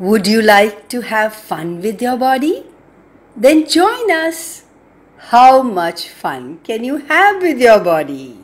Would you like to have fun with your body? Then join us. How much fun can you have with your body?